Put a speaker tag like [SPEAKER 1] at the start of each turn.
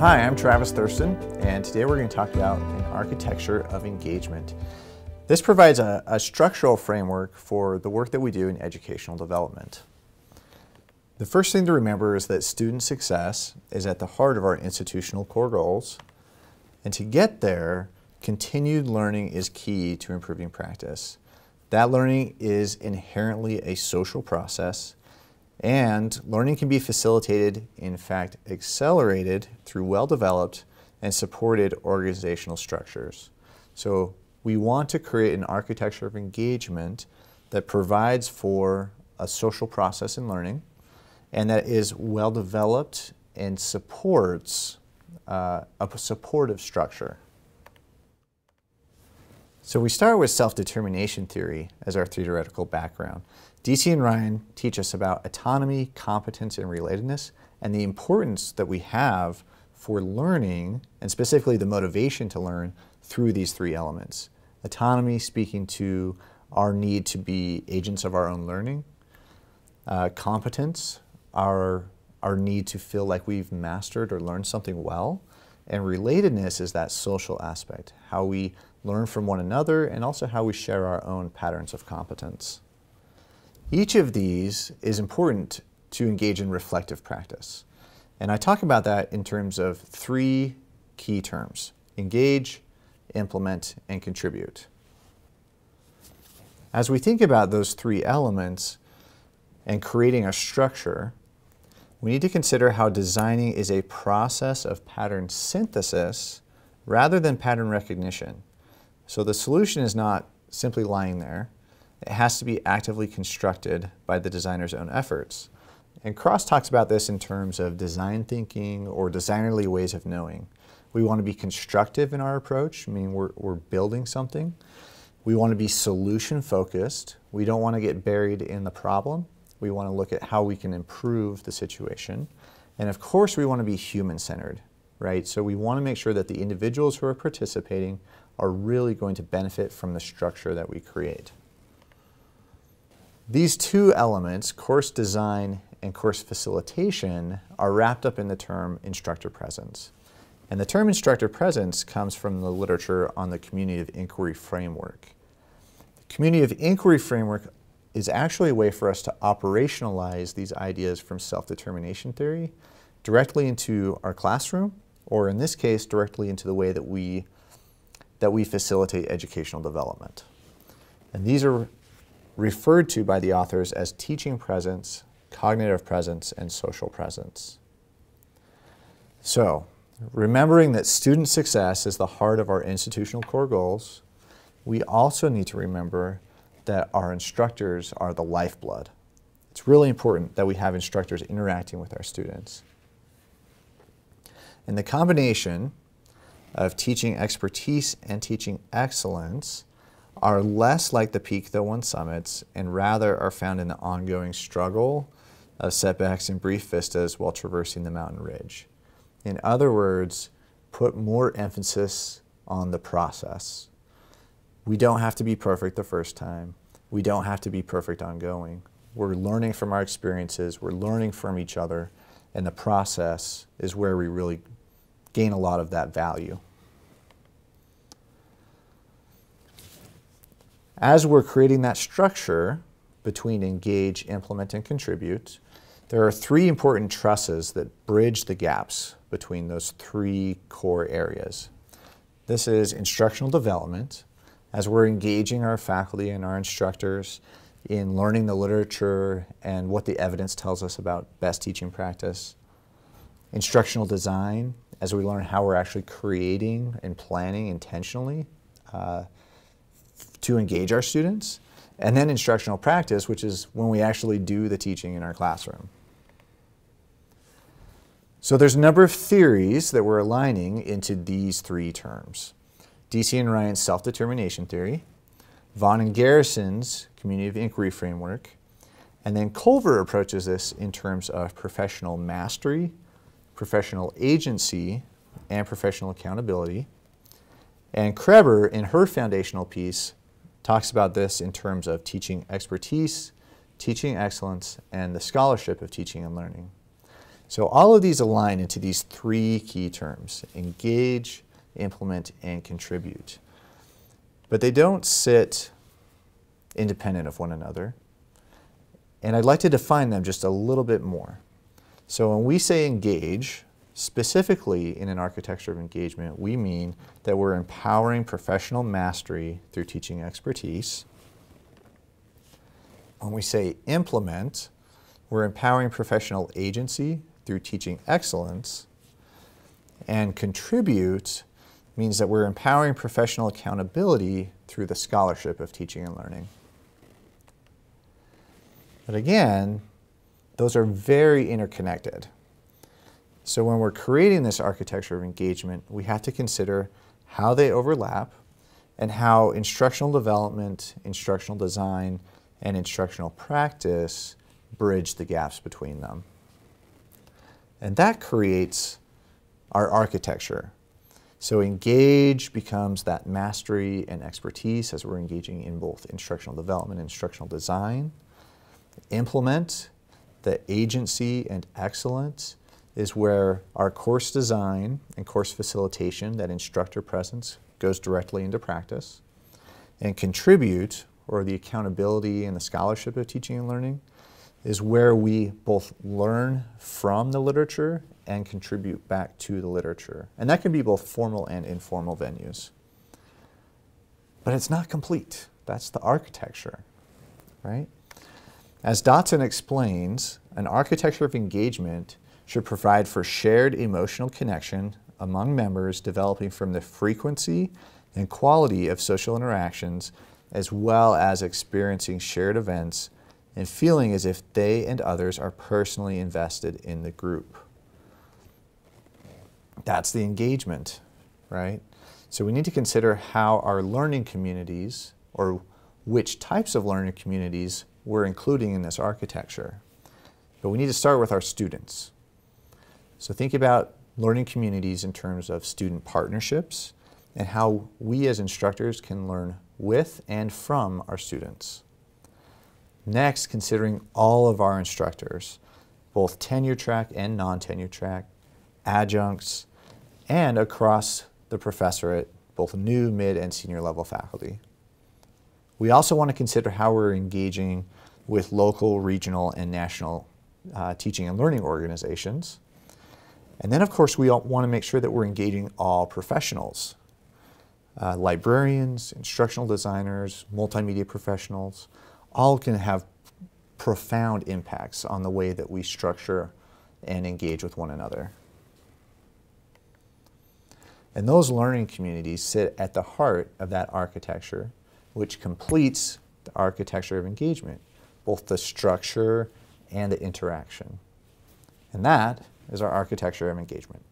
[SPEAKER 1] Hi, I'm Travis Thurston, and today we're going to talk about an architecture of engagement. This provides a, a, structural framework for the work that we do in educational development. The first thing to remember is that student success is at the heart of our institutional core goals, and to get there, continued learning is key to improving practice. That learning is inherently a social process and learning can be facilitated, in fact, accelerated through well-developed and supported organizational structures. So we want to create an architecture of engagement that provides for a social process in learning and that is well-developed and supports uh, a supportive structure. So we start with self-determination theory as our theoretical background. Deci and Ryan teach us about autonomy, competence, and relatedness, and the importance that we have for learning, and specifically the motivation to learn, through these three elements. Autonomy speaking to our need to be agents of our own learning. Uh, competence, our, our need to feel like we've mastered or learned something well. And relatedness is that social aspect, how we learn from one another and also how we share our own patterns of competence. Each of these is important to engage in reflective practice. And I talk about that in terms of three key terms, engage, implement, and contribute. As we think about those three elements and creating a structure, we need to consider how designing is a process of pattern synthesis rather than pattern recognition. So the solution is not simply lying there, it has to be actively constructed by the designer's own efforts. And Cross talks about this in terms of design thinking or designerly ways of knowing. We want to be constructive in our approach, meaning we're, we're building something. We want to be solution focused. We don't want to get buried in the problem. We want to look at how we can improve the situation. And of course, we want to be human centered, right? So we want to make sure that the individuals who are participating are really going to benefit from the structure that we create. These two elements, course design and course facilitation, are wrapped up in the term instructor presence. And the term instructor presence comes from the literature on the community of inquiry framework. The community of inquiry framework is actually a way for us to operationalize these ideas from self-determination theory directly into our classroom, or in this case, directly into the way that we, that we facilitate educational development. And these are referred to by the authors as teaching presence, cognitive presence, and social presence. So, remembering that student success is the heart of our institutional core goals, we also need to remember that our instructors are the lifeblood. It's really important that we have instructors interacting with our students. And the combination of teaching expertise and teaching excellence are less like the peak that one summits and rather are found in the ongoing struggle of setbacks and brief vistas while traversing the mountain ridge. In other words, put more emphasis on the process. We don't have to be perfect the first time. We don't have to be perfect ongoing. We're learning from our experiences, we're learning from each other, and the process is where we really gain a lot of that value. As we're creating that structure between engage, implement, and contribute, there are three important trusses that bridge the gaps between those three core areas. This is instructional development, as we're engaging our faculty and our instructors in learning the literature and what the evidence tells us about best teaching practice. Instructional design, as we learn how we're actually creating and planning intentionally uh, to engage our students, and then instructional practice, which is when we actually do the teaching in our classroom. So there's a number of theories that we're aligning into these three terms. Deci and Ryan's self-determination theory, Vaughan and Garrison's community of inquiry framework, and then Culver approaches this in terms of professional mastery, professional agency, and professional accountability. And Kreber, in her foundational piece, talks about this in terms of teaching expertise, teaching excellence, and the scholarship of teaching and learning. So all of these align into these three key terms, engage, implement, and contribute. But they don't sit independent of one another. And I'd like to define them just a little bit more. So when we say engage, specifically in an architecture of engagement, we mean that we're empowering professional mastery through teaching expertise. When we say implement, we're empowering professional agency through teaching excellence. And contribute means that we're empowering professional accountability through the scholarship of teaching and learning. But again, those are very interconnected. So when we're creating this architecture of engagement, we have to consider how they overlap and how instructional development, instructional design, and instructional practice bridge the gaps between them. And that creates our architecture. So engage becomes that mastery and expertise as we're engaging in both instructional development and instructional design. Implement, the agency and excellence is where our course design and course facilitation, that instructor presence, goes directly into practice. And contribute, or the accountability and the scholarship of teaching and learning, is where we both learn from the literature and contribute back to the literature. And that can be both formal and informal venues. But it's not complete. That's the architecture, right? As Dotson explains, an architecture of engagement should provide for shared emotional connection among members developing from the frequency and quality of social interactions as well as experiencing shared events and feeling as if they and others are personally invested in the group. That's the engagement, right? So we need to consider how our learning communities, or which types of learning communities we're including in this architecture. But we need to start with our students. So think about learning communities in terms of student partnerships and how we as instructors can learn with and from our students. Next, considering all of our instructors, both tenure track and non-tenure track, adjuncts, and across the professorate, both new, mid, and senior level faculty. We also want to consider how we're engaging with local, regional, and national uh, teaching and learning organizations. And then, of course, we want to make sure that we're engaging all professionals, uh, librarians, instructional designers, multimedia professionals, all can have profound impacts on the way that we structure and engage with one another. And those learning communities sit at the heart of that architecture, which completes the architecture of engagement, both the structure and the interaction. And that is our architecture of engagement.